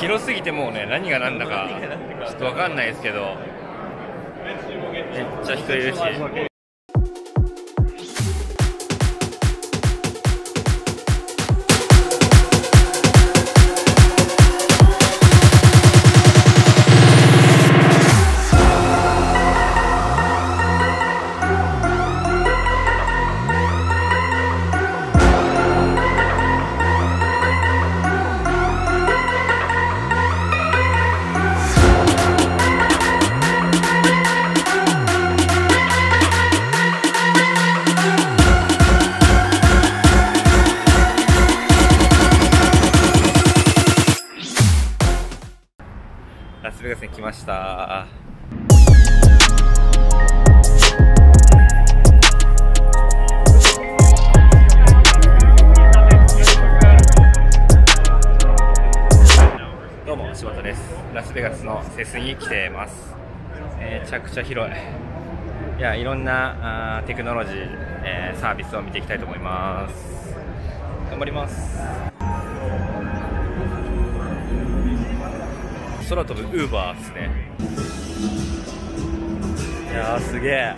広すぎてもうね何が何だかちょっと分かんないですけど。めっちゃ人いるし。した。どうも柴田です。ラスベガスのフェスに来てます。めちゃくちゃ広い。いやいろんなあテクノロジー、えーサービスを見ていきたいと思います。頑張ります。空飛ぶウーバーですね。いやーすげえ。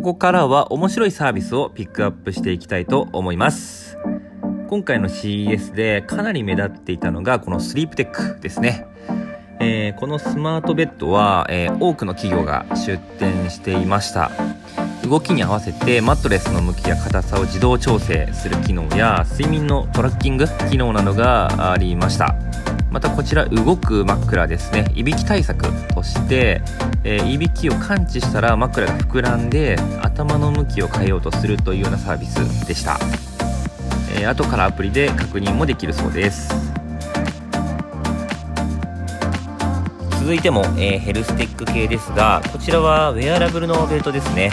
ここからは面白いサービスをピックアップしていきたいと思います。今回の CES でかなり目立っていたのがこのスリープテックですね。えーこのスマートベッドは、えー多くの企業が出展していました。動きに合わせてマットレスの向きや硬さを自動調整する機能や睡眠のトラッキング機能などがありました。またこちら動く枕ですね。いびき対策として、えーいびきを感知したら枕が膨らんで頭の向きを変えようとするというようなサービスでした、えー後からアプリで確認もできるそうです。続いても、えーヘルステック系ですがこちらはウェアラブルのベルトですね。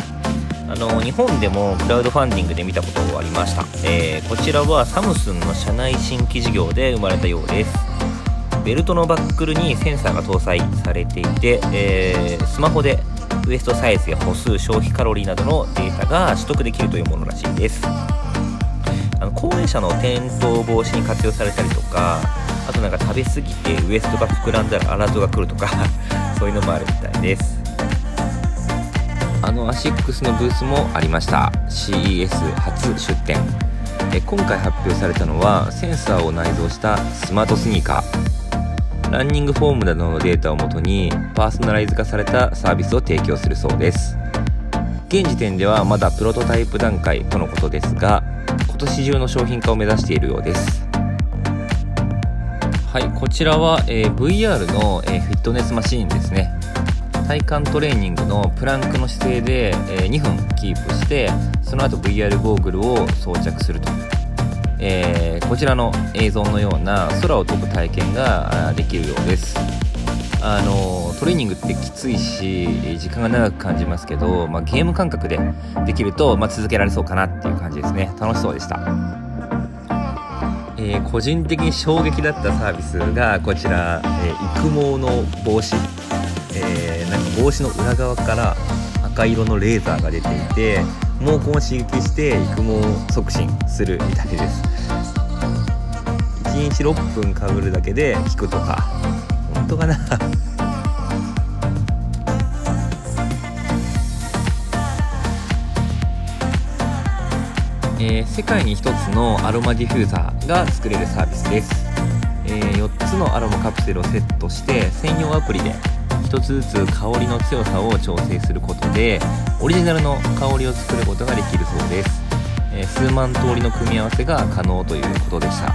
あの日本でもクラウドファンディングで見たことがありました、えーこちらはサムスンの社内新規事業で生まれたようです。ベルトのバックルにセンサーが搭載されていて、えースマホでウエストサイズや歩数消費カロリーなどのデータが取得できるというものらしいです。あの高齢者の転倒防止に活用されたりとかあとなんか食べ過ぎてウエストが膨らんだらアラートが来るとか そういうのもあるみたいです。あのアシックスのブースもありました。CES 初出展え今回発表されたのはセンサーを内蔵したスマートスニーカー。ランニングフォームなどのデータをもとにパーソナライズ化されたサービスを提供するそうです。現時点ではまだプロトタイプ段階とのことですが今年中の商品化を目指しているようです。はいこちらは、えー VR の、えーフィットネスマシーンですね。体幹トレーニングのプランクの姿勢で、えー2分キープしてその後 VR ゴーグルを装着すると、えーこちらの映像のような空を飛ぶ体験ができるようです。あのトレーニングってきついし時間が長く感じますけど、まあ、ゲーム感覚でできると、まあ、続けられそうかなっていう感じですね。楽しそうでした、えー、個人的に衝撃だったサービスがこちら、えー、育毛の帽子、えー、なんか帽子の裏側から赤色のレーザーが出ていて毛根を刺激して育毛促進するみたいです。1日6分かぶるだけで効くとか。本当かな？えー、世界に1つのアロマディフューザーが作れるサービスです、えー、4つのアロマカプセルをセットして専用アプリで1つずつ香りの強さを調整することでオリジナルの香りを作ることができるそうです、えー、数万通りの組み合わせが可能ということでした。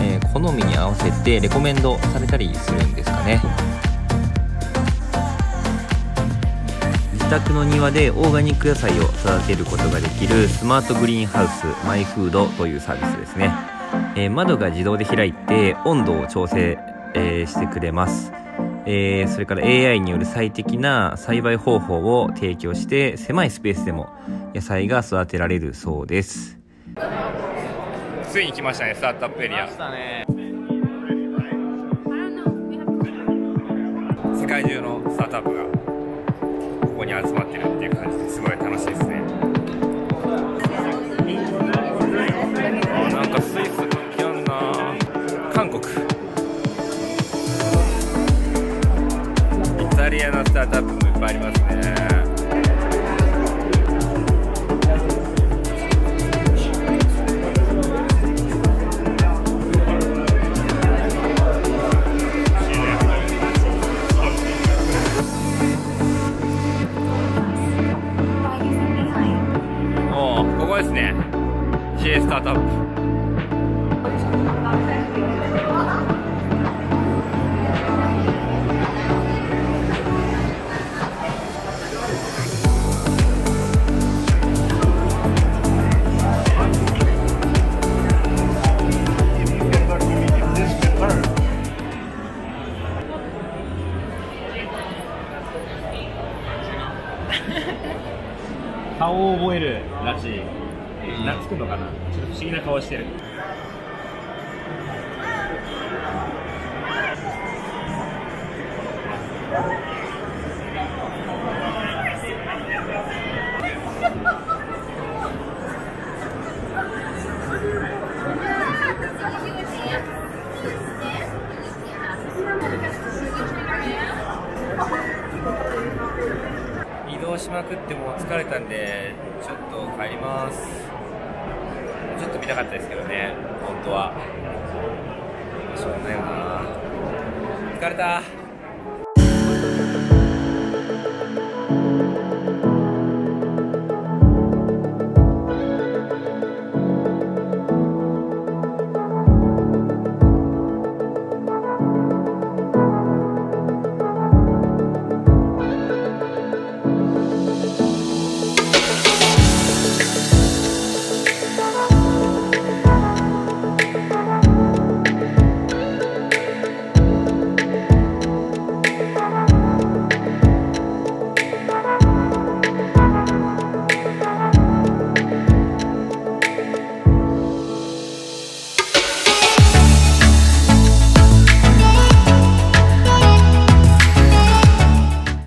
えー、好みに合わせてレコメンドされたりするんですかね。自宅の庭でオーガニック野菜を育てることができるスマートグリーンハウスマイフードというサービスですね、えー、窓が自動で開いて温度を調整、えー、してくれます。えー、それから AI による最適な栽培方法を提供して狭いスペースでも野菜が育てられるそうです。ついに来ましたねスタートアップエリア。ね。世界中のまいりますね。ここですね J スタートアップえるらし。懐くのかな？ちょっと不思議な顔してる移動しまくっても疲れたんでちょっと帰ります。ちょっと見たかったですけどね本当は。しょうがないよな。疲れた。